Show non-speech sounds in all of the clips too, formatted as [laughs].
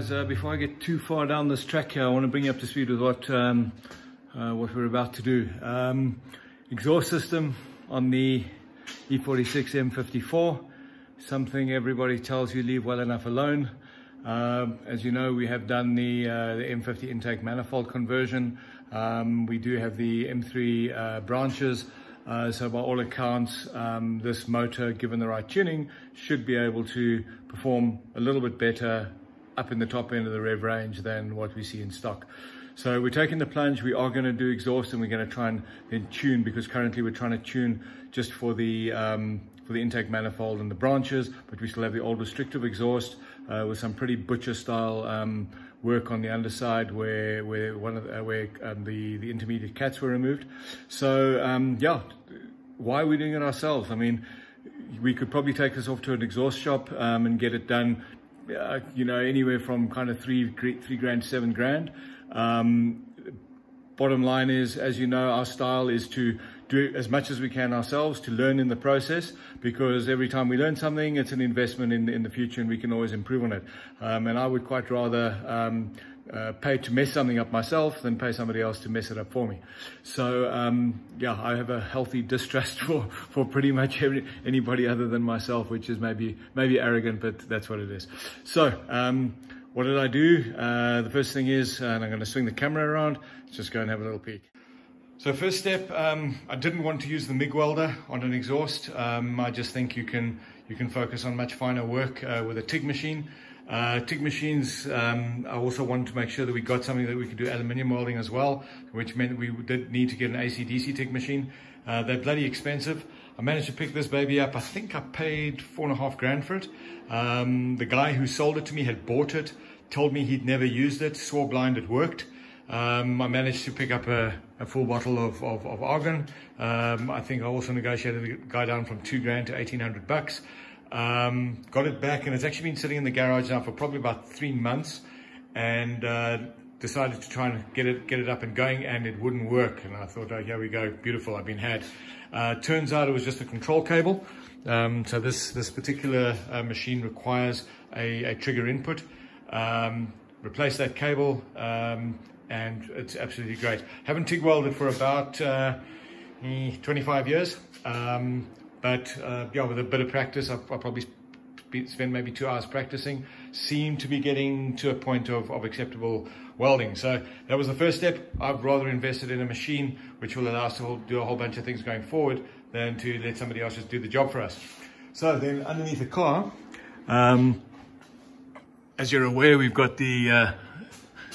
guys, uh, before I get too far down this track I want to bring you up to speed with what um, uh, what we're about to do. Um, exhaust system on the E46 M54, something everybody tells you leave well enough alone. Um, as you know, we have done the, uh, the M50 intake manifold conversion. Um, we do have the M3 uh, branches. Uh, so by all accounts, um, this motor, given the right tuning, should be able to perform a little bit better up in the top end of the rev range than what we see in stock. So we're taking the plunge, we are going to do exhaust and we're going to try and then tune because currently we're trying to tune just for the um, for the intake manifold and the branches, but we still have the old restrictive exhaust uh, with some pretty butcher style um, work on the underside where where one of the, uh, where um, the the intermediate cats were removed. So um, yeah, why are we doing it ourselves? I mean, we could probably take this off to an exhaust shop um, and get it done. Uh, you know, anywhere from kind of three three grand, seven grand. Um, bottom line is, as you know, our style is to do as much as we can ourselves to learn in the process because every time we learn something, it's an investment in, in the future and we can always improve on it. Um, and I would quite rather um, uh, pay to mess something up myself than pay somebody else to mess it up for me. So um, yeah, I have a healthy distrust [laughs] for, for pretty much every, anybody other than myself, which is maybe, maybe arrogant, but that's what it is. So, um, what did I do? Uh, the first thing is, and I'm going to swing the camera around, let's just go and have a little peek. So first step, um, I didn't want to use the MIG welder on an exhaust. Um, I just think you can you can focus on much finer work uh, with a TIG machine. Uh, TIG machines, um, I also wanted to make sure that we got something that we could do aluminium welding as well, which meant we did need to get an AC-DC TIG machine. Uh, they're bloody expensive. I managed to pick this baby up. I think I paid four and a half grand for it. Um, the guy who sold it to me had bought it, told me he'd never used it, swore blind it worked. Um, I managed to pick up a, a full bottle of, of, of argon. Um, I think I also negotiated the guy down from two grand to 1800 bucks. Um, got it back and it's actually been sitting in the garage now for probably about three months and uh, decided to try and get it get it up and going and it wouldn't work. And I thought oh here we go. Beautiful. I've been had. Uh, turns out it was just a control cable. Um, so this this particular uh, machine requires a, a trigger input. Um, replace that cable um, and it's absolutely great. Haven't TIG welded for about uh, eh, 25 years, um, but uh, yeah, with a bit of practice, I'll, I'll probably spend maybe two hours practicing, seem to be getting to a point of, of acceptable welding. So that was the first step. I've rather invested in a machine which will allow us to do a whole bunch of things going forward than to let somebody else just do the job for us. So then underneath the car, um, as you're aware, we've got the uh,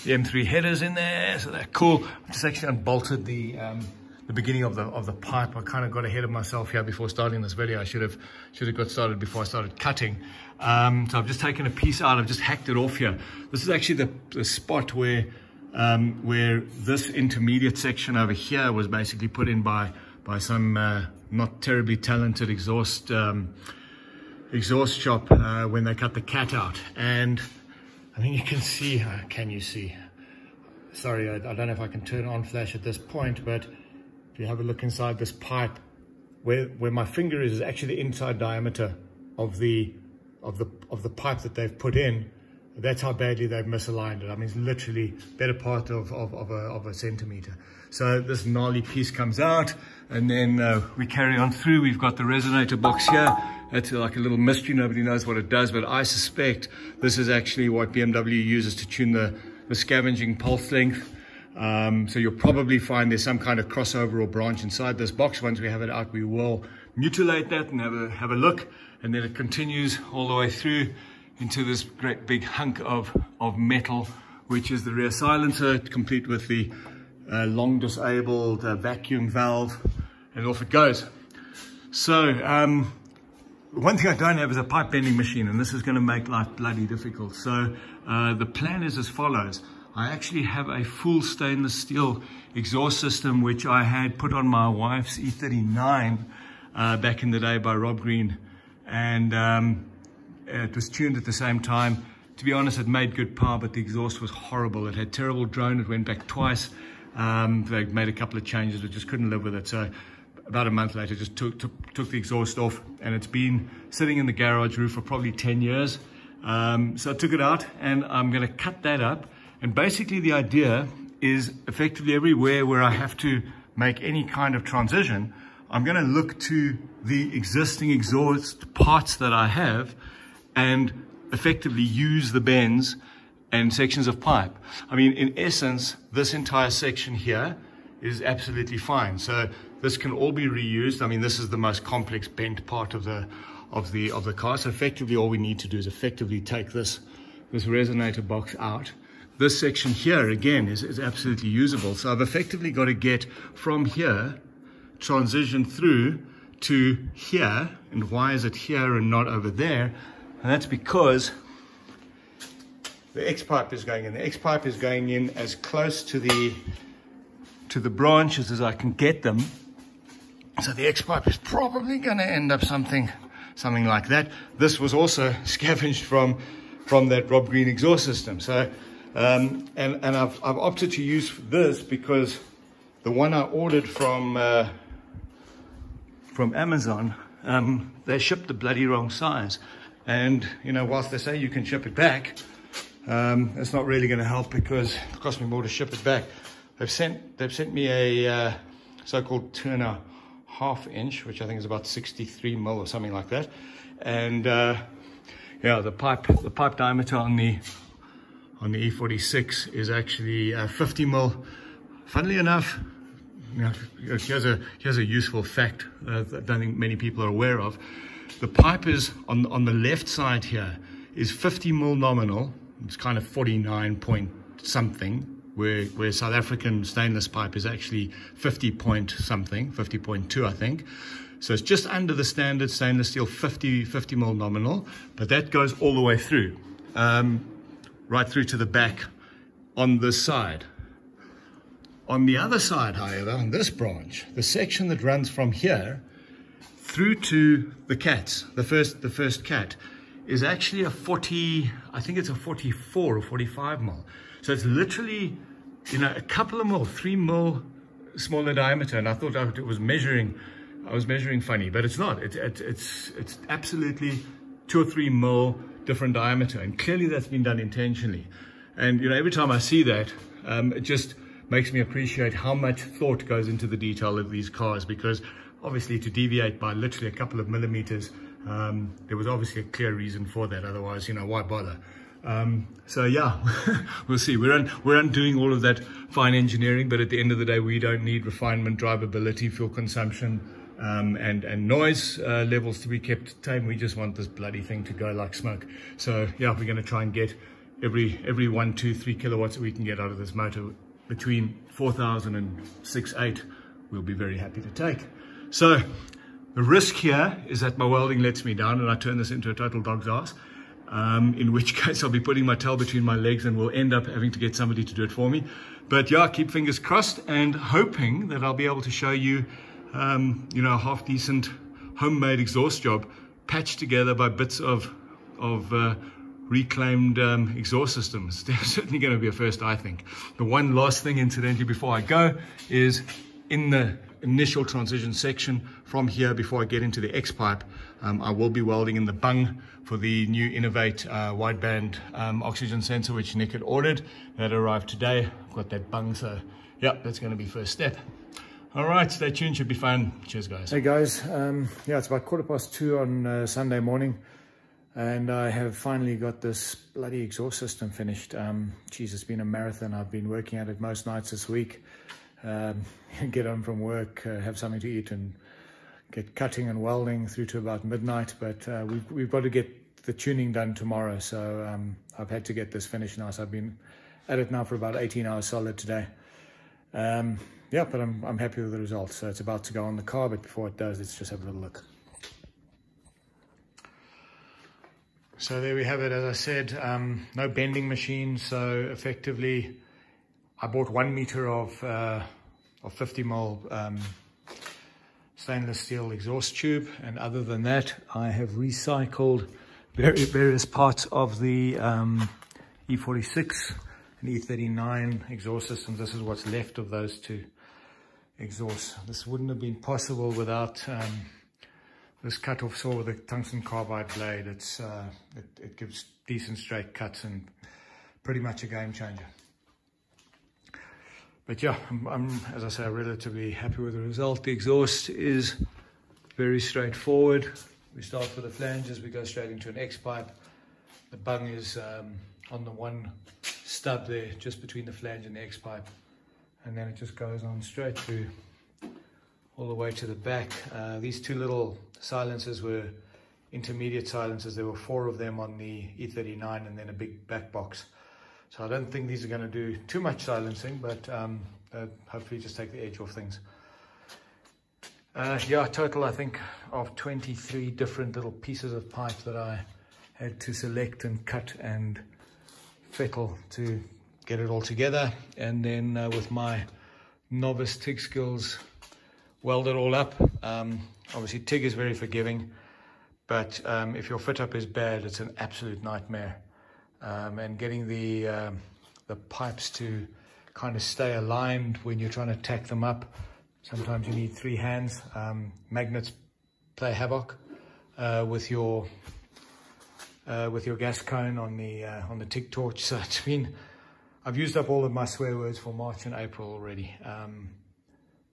the M3 headers in there, so they're cool. I just actually unbolted the um, the beginning of the of the pipe. I kind of got ahead of myself here before starting this video. I should have should have got started before I started cutting. Um, so I've just taken a piece out. I've just hacked it off here. This is actually the, the spot where um, where this intermediate section over here was basically put in by by some uh, not terribly talented exhaust um, exhaust shop uh, when they cut the cat out and I think you can see, uh, can you see? Sorry, I, I, don't know if I can turn on flash at this point, but if you have a look inside this pipe, where, where my finger is, is actually the inside diameter of the, of the, of the pipe that they've put in. That's how badly they've misaligned it. I mean, it's literally better part of, of, of, a, of a centimeter. So this gnarly piece comes out and then uh, we carry on through. We've got the resonator box here. It's like a little mystery. Nobody knows what it does, but I suspect this is actually what BMW uses to tune the, the scavenging pulse length. Um, so you'll probably find there's some kind of crossover or branch inside this box. Once we have it out, we will mutilate that and have a, have a look. And then it continues all the way through into this great big hunk of, of metal, which is the rear silencer, complete with the uh, long disabled uh, vacuum valve, and off it goes. So, um, one thing I don't have is a pipe bending machine, and this is going to make life bloody difficult. So uh, the plan is as follows. I actually have a full stainless steel exhaust system, which I had put on my wife's E39 uh, back in the day by Rob Green. And um, it was tuned at the same time. To be honest, it made good power, but the exhaust was horrible. It had terrible drone. It went back twice. Um, they made a couple of changes. I just couldn't live with it. So about a month later, just took, took, took the exhaust off and it's been sitting in the garage roof for probably 10 years. Um, so I took it out and I'm going to cut that up. And basically the idea is effectively everywhere where I have to make any kind of transition, I'm going to look to the existing exhaust parts that I have and effectively use the bends and sections of pipe. I mean, in essence, this entire section here is absolutely fine. So this can all be reused. I mean, this is the most complex bent part of the of the of the car. So effectively, all we need to do is effectively take this this resonator box out. This section here again is, is absolutely usable. So I've effectively got to get from here, transition through to here. And why is it here and not over there? And that's because the X pipe is going in. The X pipe is going in as close to the to the branches as I can get them. So the X pipe is probably going to end up something something like that. This was also [laughs] scavenged from from that Rob Green exhaust system. So um, and and I've I've opted to use this because the one I ordered from uh, from Amazon um, they shipped the bloody wrong size. And you know, whilst they say you can ship it back, um, it's not really going to help because it cost me more to ship it back. They've sent they've sent me a uh, so-called Turner half inch, which I think is about 63 mil or something like that. And uh, yeah, the pipe the pipe diameter on the on the E46 is actually uh, 50 mil. Funnily enough, know, here's a here's a useful fact uh, that I don't think many people are aware of. The pipe is on on the left side here is 50 mil nominal. It's kind of 49 point something where, where South African stainless pipe is actually 50 point something, 50.2, I think. So it's just under the standard stainless steel 50, 50 mil nominal, but that goes all the way through, um, right through to the back on this side. On the other side, however, on this branch, the section that runs from here through to the cats, the first, the first cat, is actually a 40, I think it's a 44 or 45 mil. So it's literally, you know, a couple of mil, three mil smaller diameter. And I thought it was measuring, I was measuring funny, but it's not. It, it, it's, it's absolutely two or three mil different diameter. And clearly that's been done intentionally. And, you know, every time I see that, um, it just makes me appreciate how much thought goes into the detail of these cars because obviously to deviate by literally a couple of millimeters, um, there was obviously a clear reason for that. Otherwise, you know, why bother? Um, so yeah, [laughs] we'll see. We're, un we're undoing all of that fine engineering, but at the end of the day, we don't need refinement, drivability, fuel consumption, um, and, and noise uh, levels to be kept tame. We just want this bloody thing to go like smoke. So yeah, we're going to try and get every, every one, two, three kilowatts that we can get out of this motor between 4,000 and 6.8, we'll be very happy to take. So the risk here is that my welding lets me down and I turn this into a total dog's ass um, in which [laughs] case I'll be putting my tail between my legs and we'll end up having to get somebody to do it for me. But yeah, keep fingers crossed and hoping that I'll be able to show you, um, you know, a half decent homemade exhaust job patched together by bits of, of uh, reclaimed um, exhaust systems. [laughs] They're certainly going to be a first, I think. The one last thing, incidentally, before I go is in the initial transition section from here before I get into the X pipe, um, I will be welding in the bung for the new Innovate uh, wideband um, oxygen sensor, which Nick had ordered. That arrived today. I've got that bung, so yeah, that's going to be first step. All right, stay tuned, should be fun. Cheers, guys. Hey, guys. Um, yeah, it's about quarter past two on uh, Sunday morning, and I have finally got this bloody exhaust system finished. Um, geez, it's been a marathon. I've been working at it most nights this week um, [laughs] get home from work, uh, have something to eat, and get cutting and welding through to about midnight. But uh, we've, we've got to get the tuning done tomorrow. So um, I've had to get this finished now. So I've been at it now for about 18 hours solid today. Um, yeah, but I'm, I'm happy with the results. So it's about to go on the car, but before it does, let's just have a little look. So there we have it. As I said, um, no bending machine. So effectively, I bought one meter of, uh, of 50 mil um, stainless steel exhaust tube. And other than that, I have recycled various parts of the um, E46 and E39 exhaust systems. This is what's left of those two exhausts. This wouldn't have been possible without um, this cut-off saw with a tungsten carbide blade. It's, uh, it, it gives decent straight cuts and pretty much a game changer. But yeah, I'm, I'm, as I say, relatively happy with the result. The exhaust is very straightforward. We start with the flanges, we go straight into an X pipe. The bung is um, on the one stub there, just between the flange and the X pipe. And then it just goes on straight through all the way to the back. Uh, these two little silencers were intermediate silencers. There were four of them on the E39 and then a big back box. So I don't think these are going to do too much silencing, but um, uh, hopefully just take the edge off things. Uh, yeah, total I think of 23 different little pieces of pipe that I had to select and cut and fettle to get it all together. And then uh, with my novice TIG skills, weld it all up. Um, obviously TIG is very forgiving, but um, if your fit up is bad, it's an absolute nightmare. Um, and getting the, um, the pipes to kind of stay aligned when you're trying to tack them up Sometimes you need three hands. Um, magnets play havoc uh, with your uh, with your gas cone on the uh, on the TIG torch. [laughs] So it's been I've used up all of my swear words for March and April already. Um,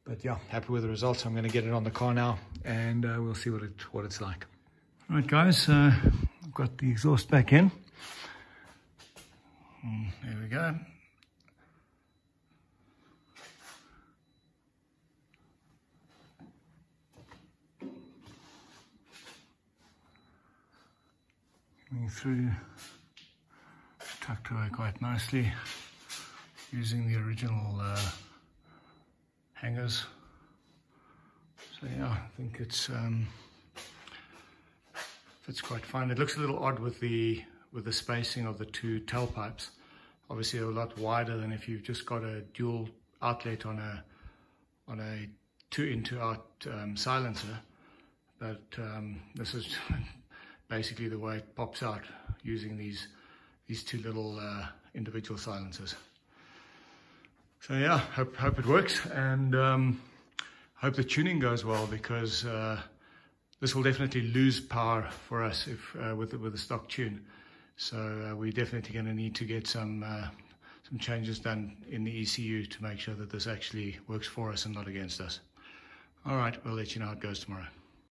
but yeah, happy with the results. I'm going to get it on the car now, and uh, we'll see what it what it's like. All right, guys, uh, I've got the exhaust back in. Mm, there we go. coming through tucked away quite nicely using the original uh, hangers. So yeah I think it's um, fits quite fine. It looks a little odd with the with the spacing of the two tailpipes. Obviously a lot wider than if you've just got a dual outlet on a on a two into out um, silencer. But um, this is [laughs] basically the way it pops out using these these two little uh, individual silencers. So yeah, hope, hope it works and um, hope the tuning goes well because uh, this will definitely lose power for us if uh, with, with the stock tune. So uh, we're definitely going to need to get some uh, some changes done in the ECU to make sure that this actually works for us and not against us. All right, we'll let you know how it goes tomorrow.